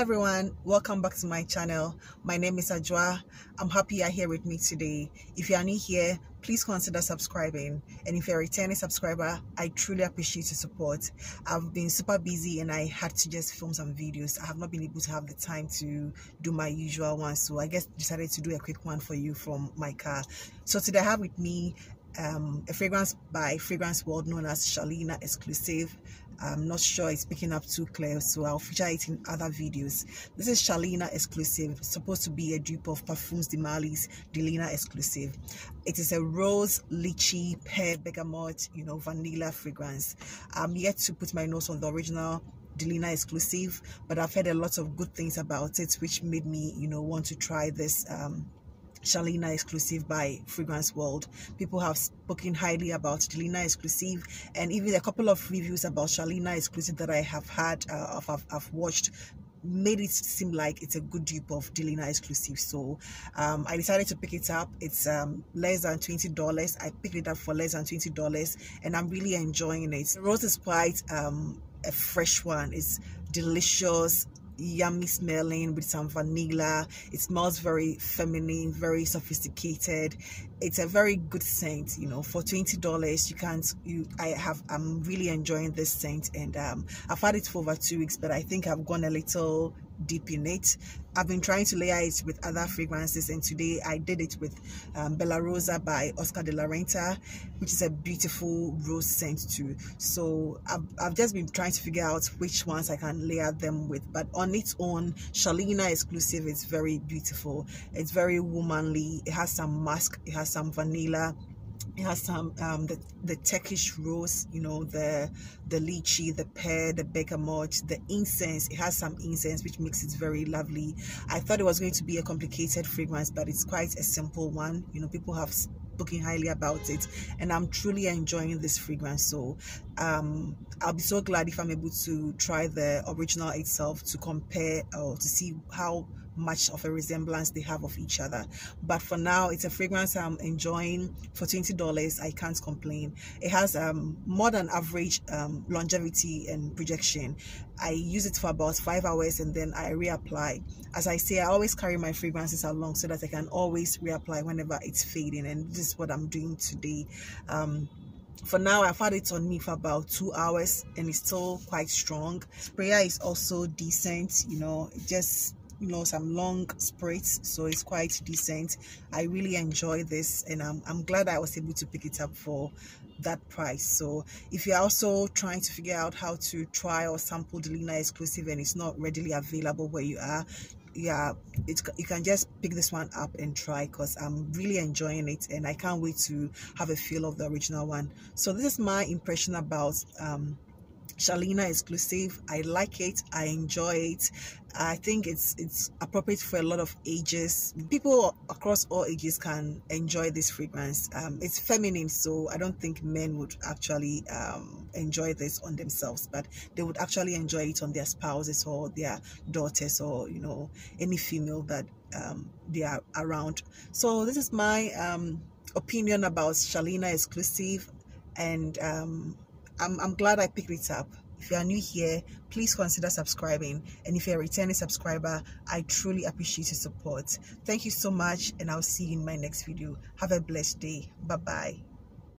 everyone welcome back to my channel. My name is Adwoa. I'm happy you're here with me today. If you are new here please consider subscribing. And if you're a returning subscriber I truly appreciate your support. I've been super busy and I had to just film some videos. I have not been able to have the time to do my usual one so I guess decided to do a quick one for you from my car. So today I have with me um, a fragrance by Fragrance World known as Shalina Exclusive. I'm not sure it's picking up too clear, so I'll feature it in other videos. This is Shalina Exclusive, supposed to be a dupe of Parfums de Marly's Delina Exclusive. It is a rose, lychee, pear, bergamot, you know, vanilla fragrance. I'm yet to put my nose on the original Delina exclusive, but I've heard a lot of good things about it, which made me, you know, want to try this um, Shalina exclusive by Fragrance World. People have spoken highly about Shalina exclusive, and even a couple of reviews about Shalina exclusive that I have had, uh, I've, I've watched made it seem like it's a good dupe of Delina exclusive. So um, I decided to pick it up. It's um, less than $20 I picked it up for less than $20 and I'm really enjoying it. The rose is quite um, a fresh one. It's delicious yummy smelling with some vanilla. It smells very feminine very sophisticated it's a very good scent you know for 20 dollars you can't you i have i'm really enjoying this scent and um i've had it for over two weeks but i think i've gone a little deep in it. I've been trying to layer it with other fragrances and today I did it with um, Bella Rosa by Oscar de la Renta which is a beautiful rose scent too. So I've, I've just been trying to figure out which ones I can layer them with but on its own Shalina exclusive is very beautiful. It's very womanly it has some musk it has some vanilla it has some um the the turkish rose you know the the lychee the pear the bergamot the incense it has some incense which makes it very lovely. I thought it was going to be a complicated fragrance but it's quite a simple one. You know people have spoken highly about it and i'm truly enjoying this fragrance. So um i'll be so glad if i'm able to try the original itself to compare or to see how much of a resemblance they have of each other. But for now it's a fragrance i'm enjoying. For 20 dollars i can't complain. It has um more than average um, longevity and projection. I use it for about five hours and then i reapply. As i say i always carry my fragrances along so that i can always reapply whenever it's fading and this is what i'm doing today. Um for now i've had it on me for about two hours and it's still quite strong. Sprayer is also decent you know just you know some long sprays so it's quite decent. I really enjoy this and i'm, I'm glad i was able to pick it up for that price. So if you're also trying to figure out how to try or sample Delina exclusive and it's not readily available where you are yeah it's you can just pick this one up and try because i'm really enjoying it and i can't wait to have a feel of the original one. So this is my impression about um Shalina exclusive. I like it. I enjoy it. I think it's it's appropriate for a lot of ages. People across all ages can enjoy this fragrance. Um, it's feminine, so I don't think men would actually um, enjoy this on themselves, but they would actually enjoy it on their spouses or their daughters or you know any female that um, they are around. So this is my um, opinion about Shalina exclusive and um, I'm, I'm glad I picked it up. If you are new here, please consider subscribing. And if you're a returning subscriber, I truly appreciate your support. Thank you so much, and I'll see you in my next video. Have a blessed day. Bye-bye.